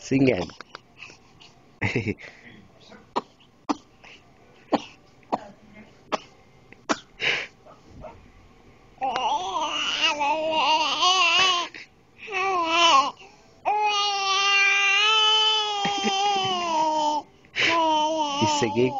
Sim, é. Isso segui